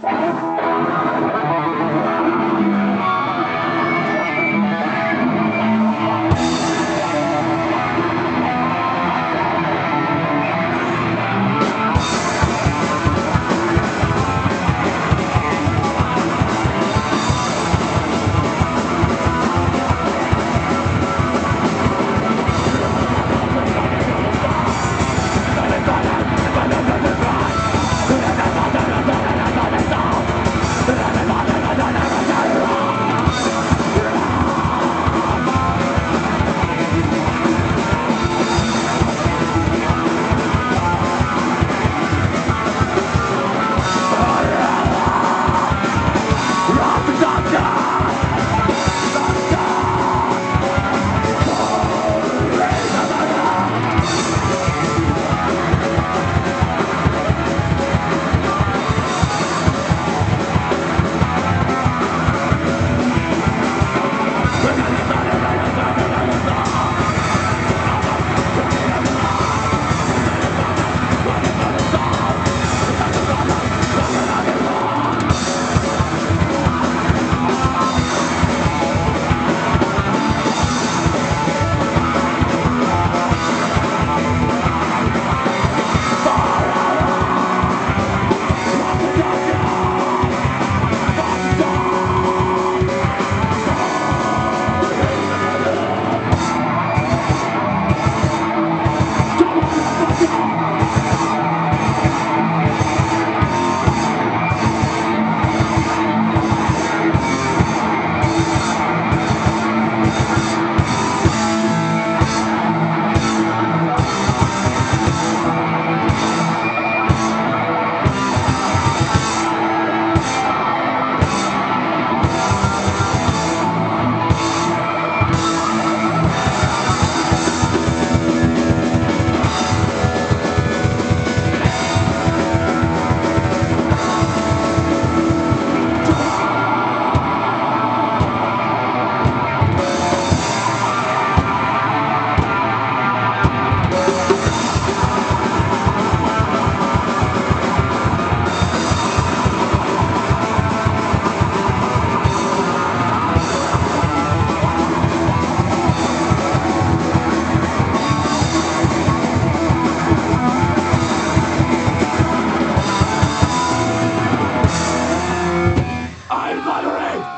Thank.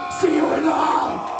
See you in the hall!